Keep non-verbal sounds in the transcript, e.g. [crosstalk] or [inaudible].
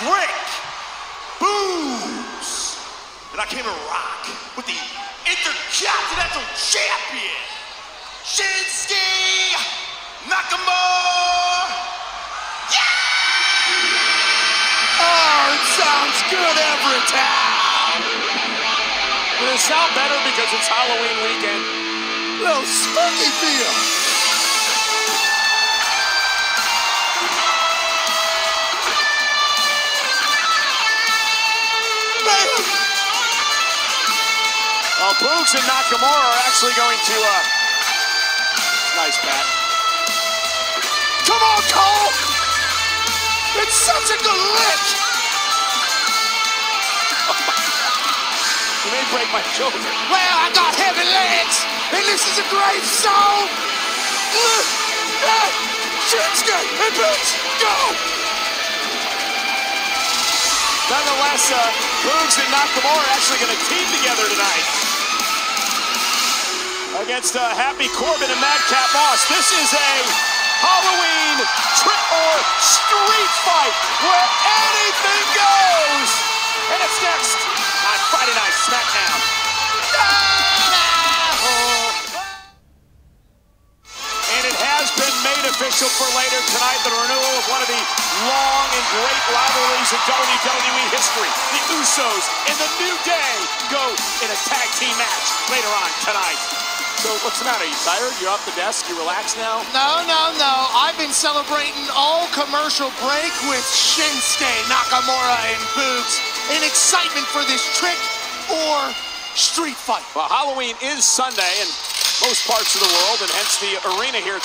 Rick Boogs. And I came to rock with the Intercontinental Champion, Shinsuke Nakamura. Yeah! Oh, it sounds good every time. It sound better because it's Halloween weekend? Little spooky feel. Well, Boogs and Nakamura are actually going to, uh, nice bat. come on, Cole. It's such a good lick. [laughs] You may break my shoulder. Well, I got heavy legs, and this is a great song. Look, ah, Shinsuke and Boogs, Nonetheless, Boogs and Nakamura actually going to team together tonight against uh, Happy Corbin and Madcap Moss. This is a Halloween trick or street fight where anything goes. And it's next on Friday Night SmackDown. And it has been made official for later tonight the renewal of one of the long great rivalries in WWE history. The Usos and the New Day go in a tag team match later on tonight. So what's the matter? You tired? You're off the desk? You relax now? No, no, no. I've been celebrating all commercial break with Shinsuke Nakamura and Boogs in excitement for this trick or street fight. Well, Halloween is Sunday in most parts of the world, and hence the arena here.